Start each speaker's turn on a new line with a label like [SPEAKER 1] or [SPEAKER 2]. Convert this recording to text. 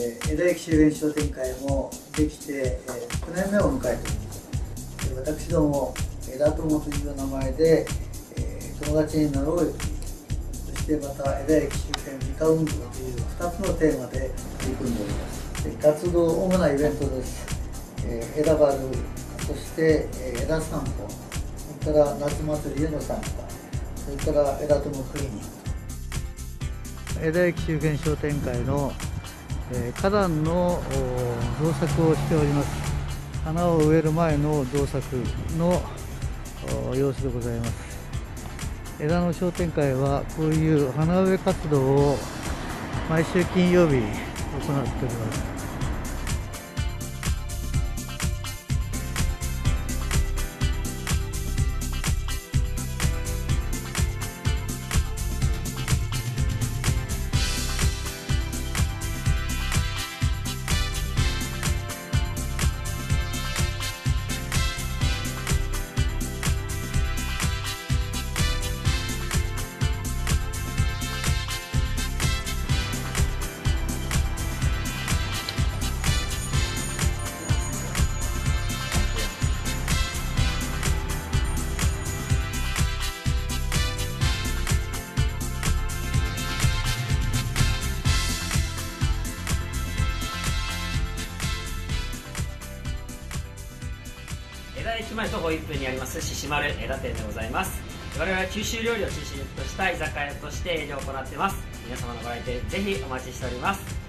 [SPEAKER 1] えー、枝駅周辺商店会もできて、えー、9年目を迎えております。私ども枝友という名前で、えー、友達になろうよ。そしてまた枝駅周辺美化運動という2つのテーマで取り組んでおります。活動主なイベントです、えー、枝バルそして、えー、枝散歩それから夏祭りへの参加それから枝友クリニック。枝駅周辺商店会のえー、花壇の造作をしております。花を植える前の造作の様子でございます。枝野商店会はこういう花植え活動を毎週金曜日行っております。
[SPEAKER 2] 枝駅前徒歩1分にあります獅子丸枝店でございます。我々は九州料理を中心とした居酒屋として営業を行ってます。皆様のご来店ぜひお待ちしております。